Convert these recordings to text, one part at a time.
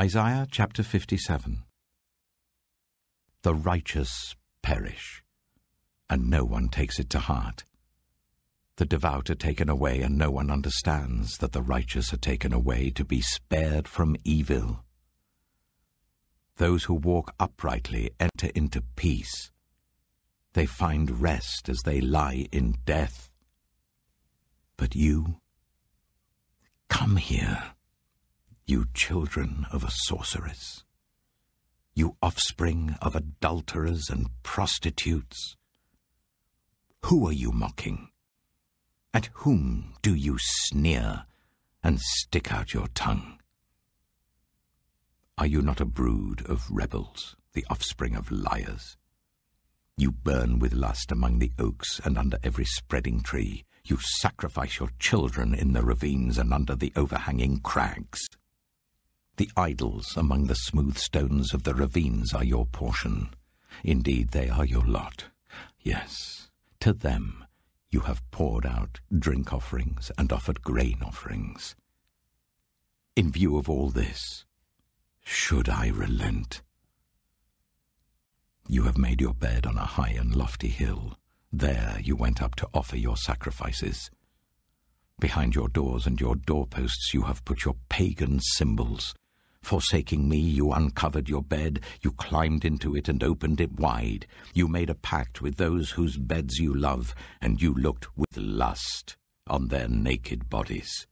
Isaiah chapter 57 The righteous perish, and no one takes it to heart. The devout are taken away, and no one understands that the righteous are taken away to be spared from evil. Those who walk uprightly enter into peace. They find rest as they lie in death. But you, come here, you children of a sorceress, you offspring of adulterers and prostitutes. Who are you mocking? At whom do you sneer and stick out your tongue? Are you not a brood of rebels, the offspring of liars? You burn with lust among the oaks and under every spreading tree. You sacrifice your children in the ravines and under the overhanging crags. The idols among the smooth stones of the ravines are your portion. Indeed, they are your lot. Yes, to them you have poured out drink offerings and offered grain offerings. In view of all this, should I relent? You have made your bed on a high and lofty hill. There you went up to offer your sacrifices. Behind your doors and your doorposts you have put your pagan symbols. Forsaking me, you uncovered your bed, you climbed into it and opened it wide. You made a pact with those whose beds you love, and you looked with lust on their naked bodies.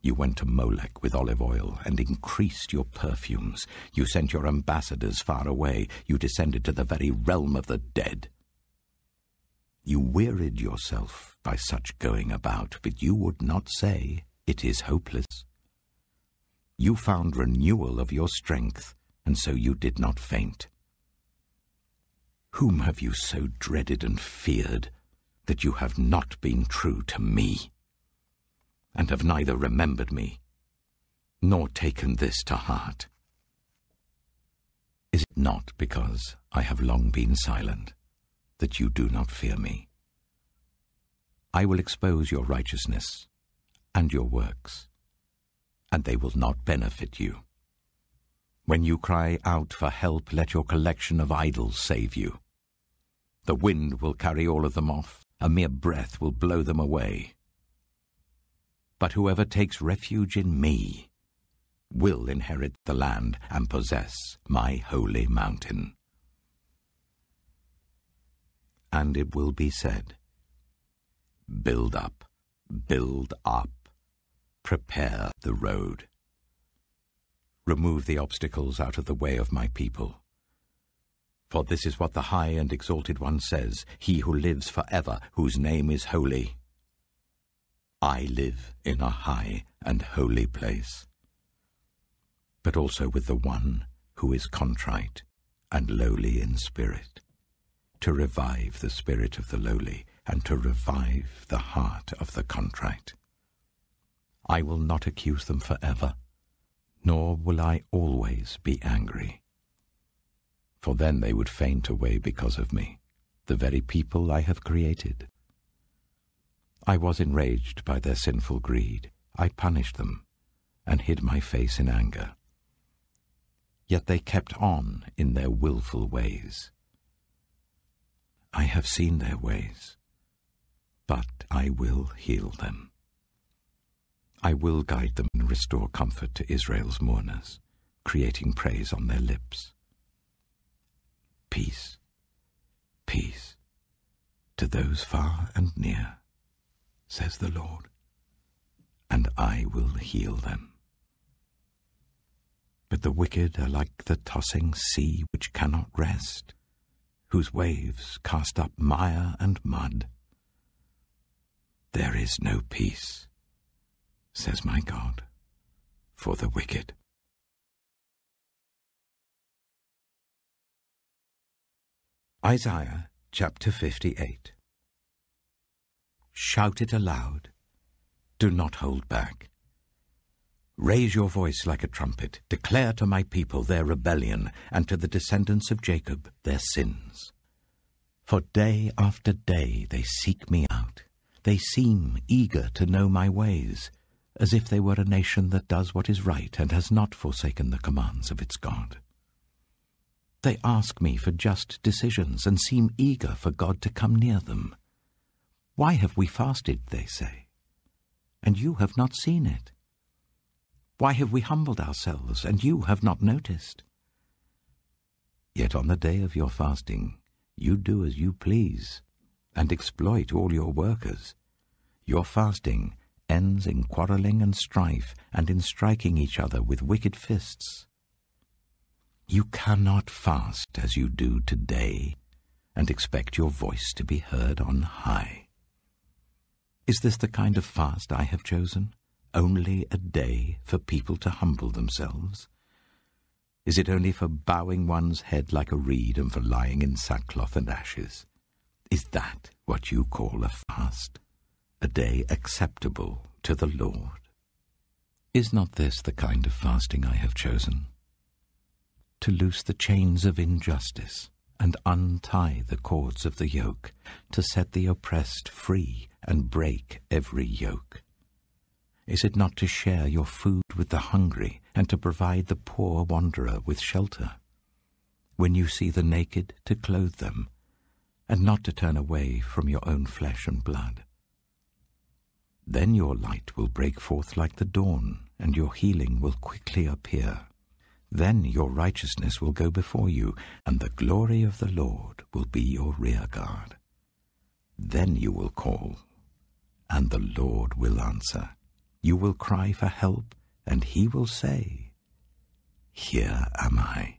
You went to Molech with olive oil and increased your perfumes. You sent your ambassadors far away. You descended to the very realm of the dead. You wearied yourself by such going about, but you would not say, It is hopeless. You found renewal of your strength, and so you did not faint. Whom have you so dreaded and feared that you have not been true to me, and have neither remembered me nor taken this to heart? Is it not because I have long been silent that you do not fear me? I will expose your righteousness and your works and they will not benefit you. When you cry out for help, let your collection of idols save you. The wind will carry all of them off, a mere breath will blow them away. But whoever takes refuge in me will inherit the land and possess my holy mountain. And it will be said, Build up, build up Prepare the road. Remove the obstacles out of the way of my people. For this is what the high and exalted one says, he who lives for ever, whose name is holy. I live in a high and holy place, but also with the one who is contrite and lowly in spirit, to revive the spirit of the lowly and to revive the heart of the contrite. I will not accuse them forever, nor will I always be angry. For then they would faint away because of me, the very people I have created. I was enraged by their sinful greed. I punished them and hid my face in anger. Yet they kept on in their wilful ways. I have seen their ways, but I will heal them. I will guide them and restore comfort to Israel's mourners, creating praise on their lips. Peace, peace, to those far and near, says the Lord, and I will heal them. But the wicked are like the tossing sea which cannot rest, whose waves cast up mire and mud. There is no peace says my God, for the wicked. Isaiah chapter 58 Shout it aloud. Do not hold back. Raise your voice like a trumpet. Declare to my people their rebellion, and to the descendants of Jacob their sins. For day after day they seek me out. They seem eager to know my ways as if they were a nation that does what is right and has not forsaken the commands of its God. They ask me for just decisions and seem eager for God to come near them. Why have we fasted, they say, and you have not seen it? Why have we humbled ourselves, and you have not noticed? Yet on the day of your fasting, you do as you please, and exploit all your workers. Your fasting ends in quarrelling and strife, and in striking each other with wicked fists. You cannot fast as you do today, and expect your voice to be heard on high. Is this the kind of fast I have chosen? Only a day for people to humble themselves? Is it only for bowing one's head like a reed and for lying in sackcloth and ashes? Is that what you call a fast? A day acceptable to the Lord? Is not this the kind of fasting I have chosen? To loose the chains of injustice and untie the cords of the yoke, to set the oppressed free and break every yoke. Is it not to share your food with the hungry and to provide the poor wanderer with shelter? When you see the naked, to clothe them, and not to turn away from your own flesh and blood. Then your light will break forth like the dawn, and your healing will quickly appear. Then your righteousness will go before you, and the glory of the Lord will be your rearguard. Then you will call, and the Lord will answer. You will cry for help, and he will say, Here am I.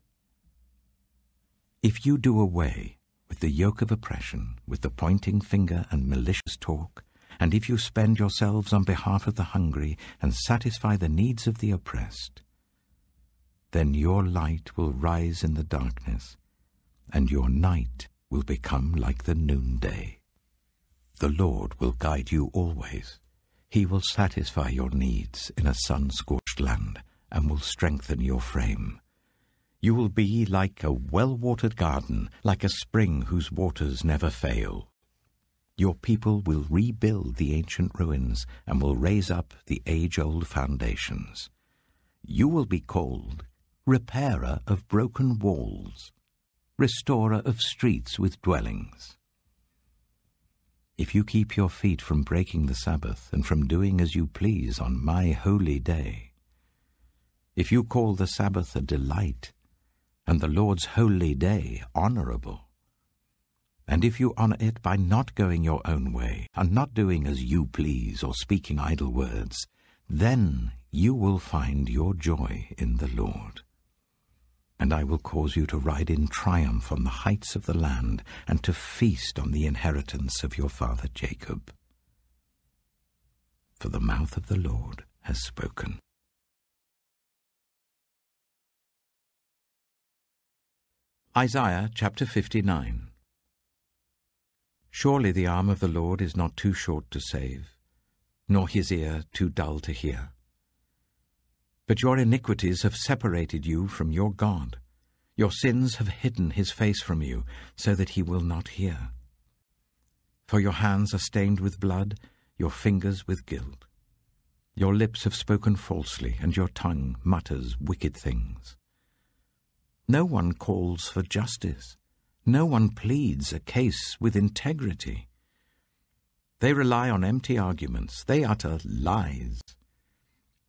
If you do away with the yoke of oppression, with the pointing finger and malicious talk, and if you spend yourselves on behalf of the hungry and satisfy the needs of the oppressed, then your light will rise in the darkness, and your night will become like the noonday. The Lord will guide you always he will satisfy your needs in a sun-scorched land and will strengthen your frame. You will be like a well-watered garden, like a spring whose waters never fail. Your people will rebuild the ancient ruins and will raise up the age-old foundations. You will be called repairer of broken walls, restorer of streets with dwellings. If you keep your feet from breaking the Sabbath and from doing as you please on my holy day, if you call the Sabbath a delight and the Lord's holy day honorable, and if you honor it by not going your own way and not doing as you please or speaking idle words, then you will find your joy in the Lord and I will cause you to ride in triumph on the heights of the land, and to feast on the inheritance of your father Jacob. For the mouth of the Lord has spoken. Isaiah chapter 59 Surely the arm of the Lord is not too short to save, nor his ear too dull to hear. But your iniquities have separated you from your God. Your sins have hidden his face from you, so that he will not hear. For your hands are stained with blood, your fingers with guilt. Your lips have spoken falsely, and your tongue mutters wicked things. No one calls for justice. No one pleads a case with integrity. They rely on empty arguments. They utter lies.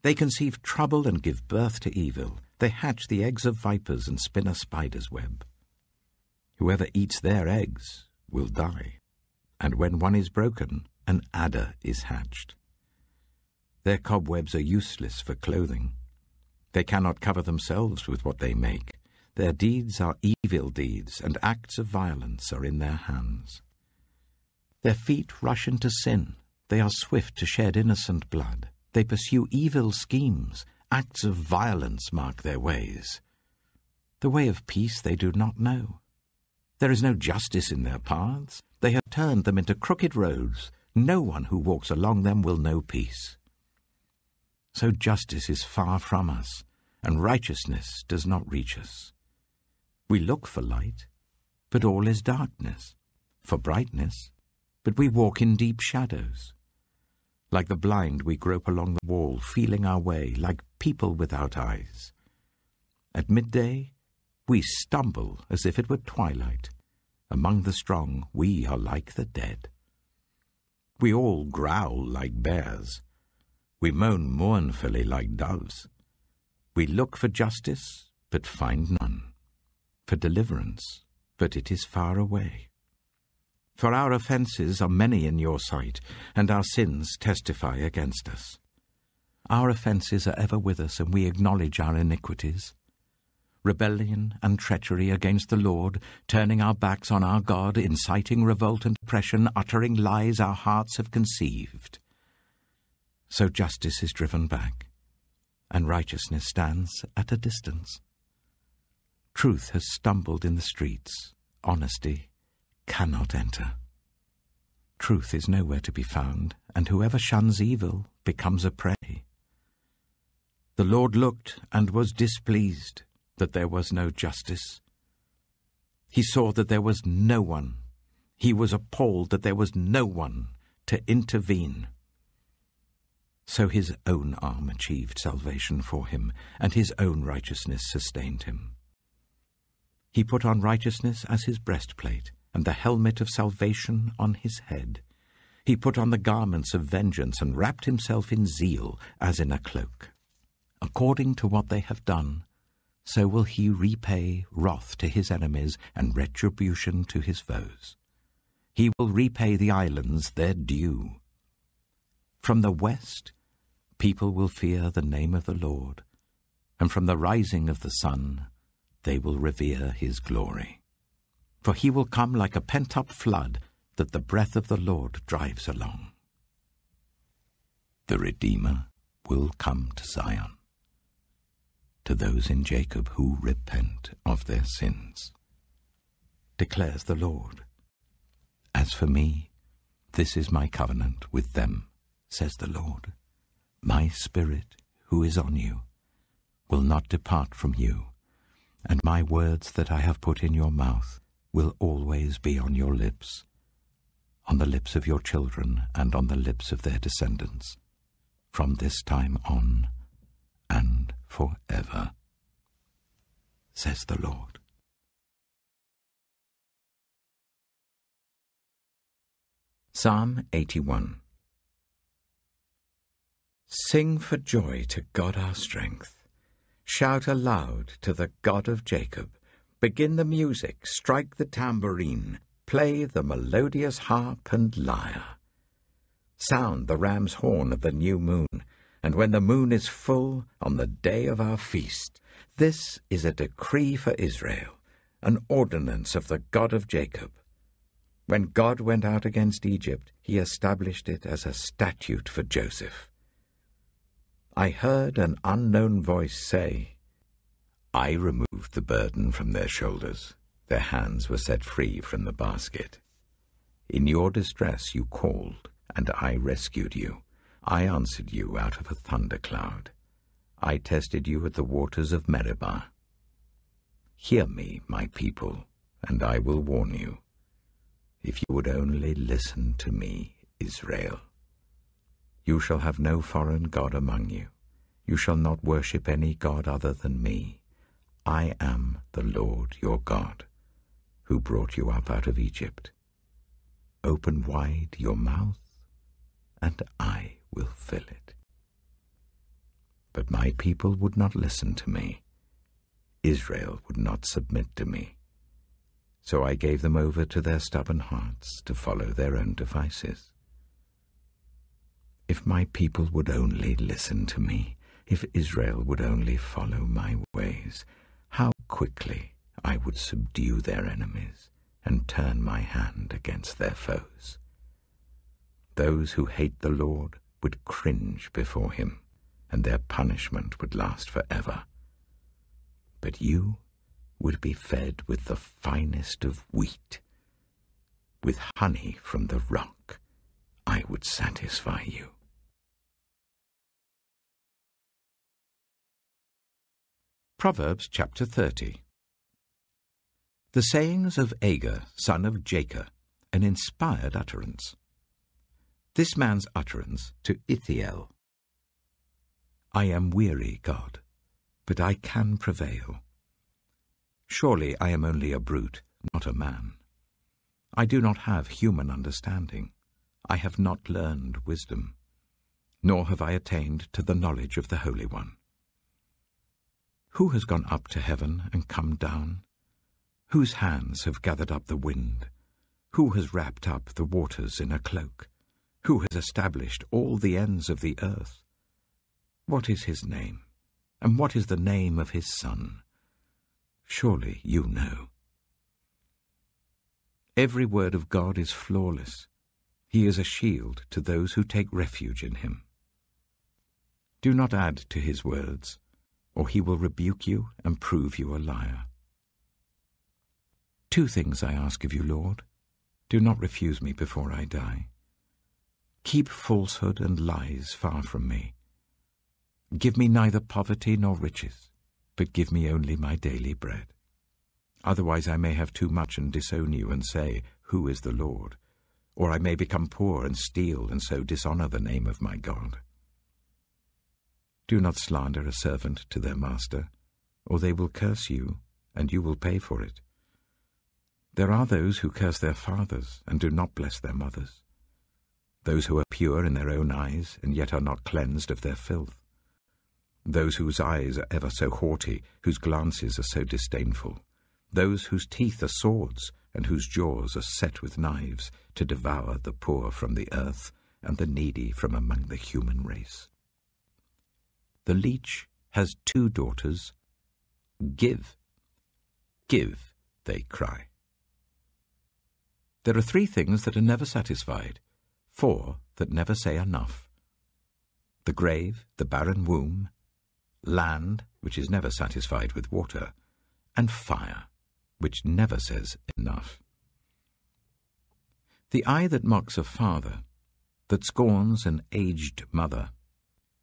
They conceive trouble and give birth to evil. They hatch the eggs of vipers and spin a spider's web. Whoever eats their eggs will die, and when one is broken, an adder is hatched. Their cobwebs are useless for clothing. They cannot cover themselves with what they make. Their deeds are evil deeds, and acts of violence are in their hands. Their feet rush into sin. They are swift to shed innocent blood. They pursue evil schemes. Acts of violence mark their ways. The way of peace they do not know. There is no justice in their paths. They have turned them into crooked roads. No one who walks along them will know peace. So justice is far from us, and righteousness does not reach us. We look for light, but all is darkness, for brightness, but we walk in deep shadows. Like the blind, we grope along the wall, feeling our way, like people without eyes. At midday, we stumble as if it were twilight. Among the strong, we are like the dead. We all growl like bears. We moan mournfully like doves. We look for justice, but find none. For deliverance, but it is far away. For our offences are many in your sight, and our sins testify against us. Our offences are ever with us, and we acknowledge our iniquities. Rebellion and treachery against the Lord, turning our backs on our God, inciting revolt and oppression, uttering lies our hearts have conceived. So justice is driven back, and righteousness stands at a distance. Truth has stumbled in the streets, honesty cannot enter. Truth is nowhere to be found, and whoever shuns evil becomes a prey. The Lord looked and was displeased that there was no justice. He saw that there was no one. He was appalled that there was no one to intervene. So his own arm achieved salvation for him, and his own righteousness sustained him. He put on righteousness as his breastplate, and the helmet of salvation on his head. He put on the garments of vengeance and wrapped himself in zeal as in a cloak. According to what they have done, so will he repay wrath to his enemies and retribution to his foes. He will repay the islands their due. From the west, people will fear the name of the Lord, and from the rising of the sun, they will revere his glory for he will come like a pent-up flood that the breath of the Lord drives along. The Redeemer will come to Zion, to those in Jacob who repent of their sins, declares the Lord. As for me, this is my covenant with them, says the Lord. My Spirit, who is on you, will not depart from you, and my words that I have put in your mouth will always be on your lips, on the lips of your children and on the lips of their descendants, from this time on and forever, says the Lord. Psalm 81 Sing for joy to God our strength. Shout aloud to the God of Jacob. Begin the music, strike the tambourine, play the melodious harp and lyre. Sound the ram's horn at the new moon, and when the moon is full on the day of our feast. This is a decree for Israel, an ordinance of the God of Jacob. When God went out against Egypt, he established it as a statute for Joseph. I heard an unknown voice say, I removed the burden from their shoulders. Their hands were set free from the basket. In your distress you called, and I rescued you. I answered you out of a thundercloud. I tested you at the waters of Meribah. Hear me, my people, and I will warn you. If you would only listen to me, Israel. You shall have no foreign god among you. You shall not worship any god other than me. I am the Lord your God, who brought you up out of Egypt. Open wide your mouth, and I will fill it. But my people would not listen to me. Israel would not submit to me. So I gave them over to their stubborn hearts to follow their own devices. If my people would only listen to me, if Israel would only follow my ways, how quickly I would subdue their enemies and turn my hand against their foes. Those who hate the Lord would cringe before him, and their punishment would last forever. But you would be fed with the finest of wheat. With honey from the rock, I would satisfy you. Proverbs chapter 30 The sayings of Agur, son of Jakeh, an inspired utterance. This man's utterance to Ithiel. I am weary, God, but I can prevail. Surely I am only a brute, not a man. I do not have human understanding. I have not learned wisdom, nor have I attained to the knowledge of the Holy One. Who has gone up to heaven and come down? Whose hands have gathered up the wind? Who has wrapped up the waters in a cloak? Who has established all the ends of the earth? What is his name? And what is the name of his son? Surely you know. Every word of God is flawless. He is a shield to those who take refuge in him. Do not add to his words, or he will rebuke you and prove you a liar. Two things I ask of you, Lord. Do not refuse me before I die. Keep falsehood and lies far from me. Give me neither poverty nor riches, but give me only my daily bread. Otherwise I may have too much and disown you and say, Who is the Lord? Or I may become poor and steal and so dishonor the name of my God. Do not slander a servant to their master, or they will curse you, and you will pay for it. There are those who curse their fathers and do not bless their mothers, those who are pure in their own eyes and yet are not cleansed of their filth, those whose eyes are ever so haughty, whose glances are so disdainful, those whose teeth are swords and whose jaws are set with knives to devour the poor from the earth and the needy from among the human race. The leech has two daughters. Give, give, they cry. There are three things that are never satisfied, four that never say enough. The grave, the barren womb, land, which is never satisfied with water, and fire, which never says enough. The eye that mocks a father, that scorns an aged mother,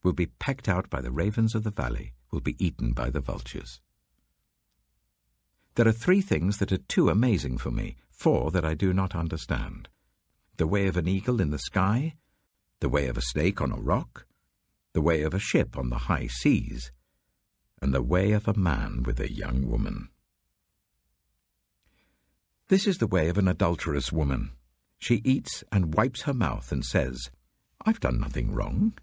will be pecked out by the ravens of the valley, will be eaten by the vultures. There are three things that are too amazing for me, four that I do not understand. The way of an eagle in the sky, the way of a snake on a rock, the way of a ship on the high seas, and the way of a man with a young woman. This is the way of an adulterous woman. She eats and wipes her mouth and says, I've done nothing wrong.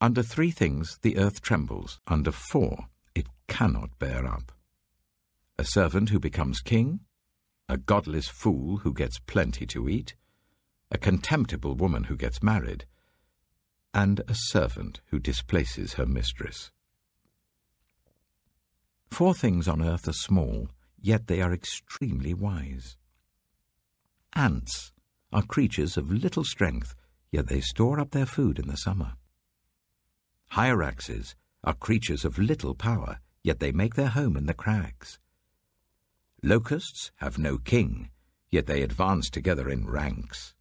Under three things the earth trembles, under four it cannot bear up a servant who becomes king, a godless fool who gets plenty to eat, a contemptible woman who gets married, and a servant who displaces her mistress. Four things on earth are small, yet they are extremely wise. Ants are creatures of little strength, yet they store up their food in the summer. Hyraxes are creatures of little power, yet they make their home in the crags. Locusts have no king, yet they advance together in ranks.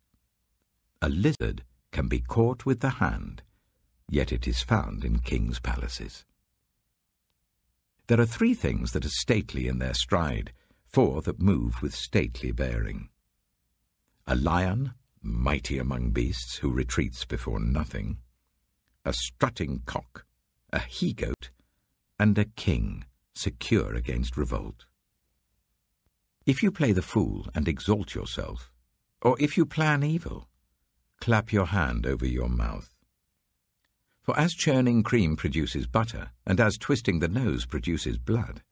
A lizard can be caught with the hand, yet it is found in kings' palaces. There are three things that are stately in their stride, four that move with stately bearing. A lion, mighty among beasts, who retreats before nothing, a strutting cock, a he-goat, and a king, secure against revolt. If you play the fool and exalt yourself, or if you plan evil, clap your hand over your mouth. For as churning cream produces butter, and as twisting the nose produces blood,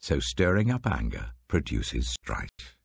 so stirring up anger produces strife.